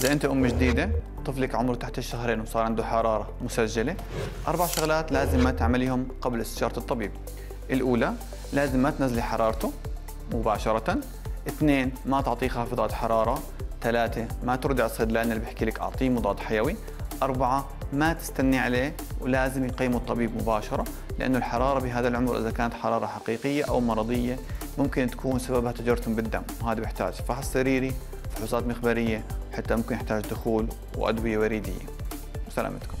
إذا أنت أم جديدة طفلك عمره تحت الشهرين وصار عنده حرارة مسجلة أربع شغلات لازم ما تعمليهم قبل استشارة الطبيب. الأولى لازم ما تنزلي حرارته مباشرة. اثنين ما تعطيه خافضات حرارة. ثلاثة ما تردي على الصيدلاني اللي بيحكي لك أعطيه مضاد حيوي. أربعة ما تستني عليه ولازم يقيموا الطبيب مباشرة لأنه الحرارة بهذا العمر إذا كانت حرارة حقيقية أو مرضية ممكن تكون سببها تجرثم بالدم وهذا بيحتاج. فحص سريري فحوصات مخبرية حتى ممكن يحتاج دخول وأدوية وريدية. وسلامتكم